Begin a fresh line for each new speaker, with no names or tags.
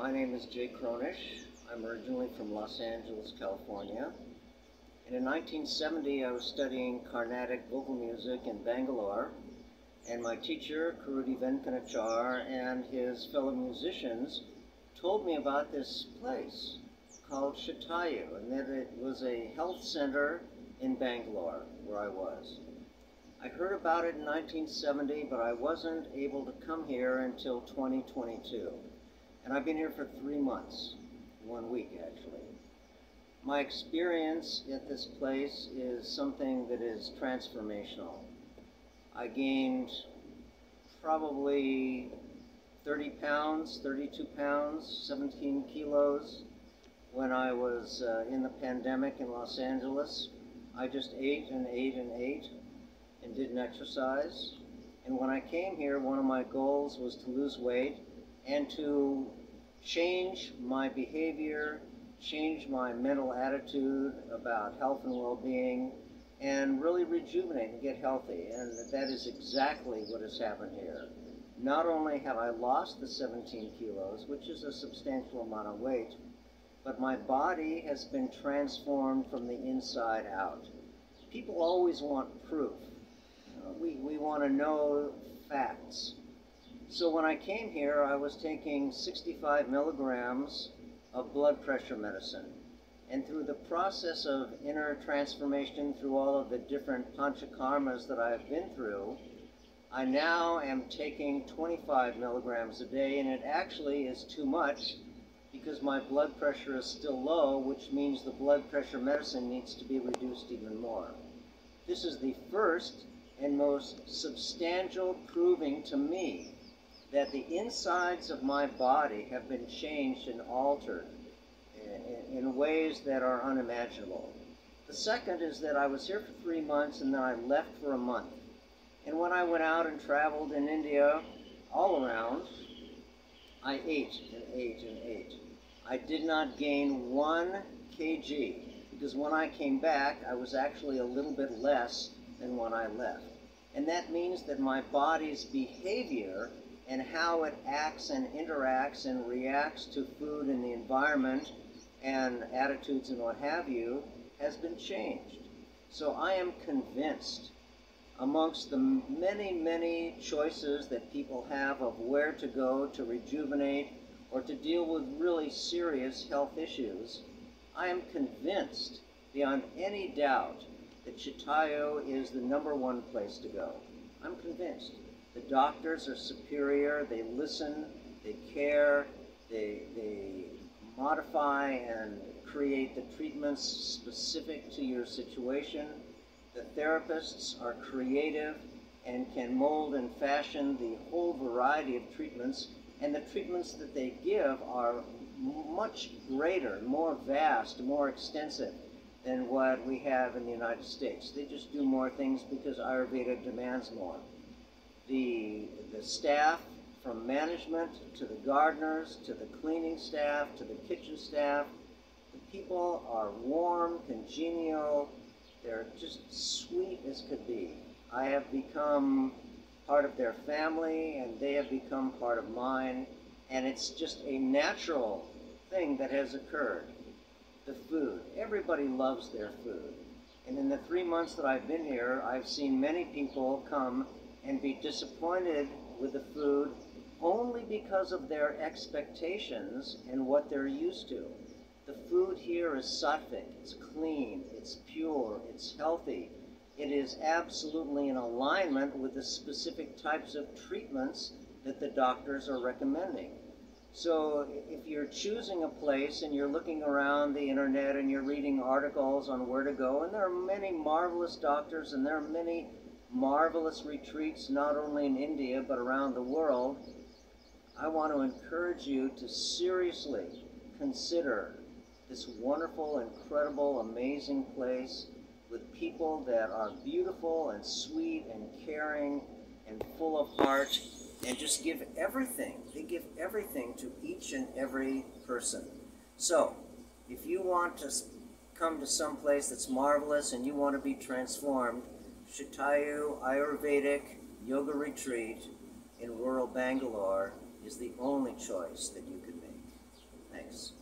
my name is Jay Kronish. I'm originally from Los Angeles, California. And in 1970, I was studying Carnatic vocal music in Bangalore. And my teacher, Kurudi Venkannachar, and his fellow musicians told me about this place called Shathayu, and that it was a health center in Bangalore, where I was. I heard about it in 1970, but I wasn't able to come here until 2022. And I've been here for three months, one week actually. My experience at this place is something that is transformational. I gained probably 30 pounds, 32 pounds, 17 kilos when I was uh, in the pandemic in Los Angeles. I just ate and ate and ate and didn't exercise. And when I came here, one of my goals was to lose weight and to change my behavior, change my mental attitude about health and well-being, and really rejuvenate and get healthy. And that is exactly what has happened here. Not only have I lost the 17 kilos, which is a substantial amount of weight, but my body has been transformed from the inside out. People always want proof. we, we want to know facts. So when I came here, I was taking 65 milligrams of blood pressure medicine. And through the process of inner transformation, through all of the different panchakarmas that I've been through, I now am taking 25 milligrams a day, and it actually is too much because my blood pressure is still low, which means the blood pressure medicine needs to be reduced even more. This is the first and most substantial proving to me that the insides of my body have been changed and altered in, in, ways that are unimaginable. The second is that I was here for three months and then I left for a month. And when I went out and traveled in India, all around, I ate and ate and ate. I did not gain one kg because when I came back, I was actually a little bit less than when I left. And that means that my body's behavior and how it acts and interacts and reacts to food and the environment and attitudes and what have you has been changed. So I am convinced amongst the many, many choices that people have of where to go to rejuvenate or to deal with really serious health issues, I am convinced beyond any doubt that Shathayu is the number one place to go. I'm convinced. The doctors are superior, they listen, they care, they, they modify and create the treatments specific to your situation. The therapists are creative and can mold and fashion the whole variety of treatments, and the treatments that they give are much greater, more vast, more extensive than what we have in the United States. They just do more things because Ayurveda demands more the, the staff from management to the gardeners to the cleaning staff to the kitchen staff. The people are warm, congenial, they're just sweet as could be. I have become part of their family and they have become part of mine and it's just a natural thing that has occurred. The food. Everybody loves their food. And in the three months that I've been here, I've seen many people come and be disappointed with the food only because of their expectations and what they're used to. The food here is sattvic, it's clean, it's pure, it's healthy. It is absolutely in alignment with the specific types of treatments that the doctors are recommending. So if you're choosing a place and you're looking around the internet and you're reading articles on where to go, and there are many marvelous doctors and there are many marvelous retreats not only in India but around the world, I want to encourage you to seriously consider this wonderful, incredible, amazing place with people that are beautiful and sweet and caring and full of heart and just give everything. They give everything to each and every person. So, if you want to come to some place that's marvelous and you want to be transformed, Shathayu Ayurvedic Yoga Retreat in rural Bangalore is the only choice that you can make. Thanks.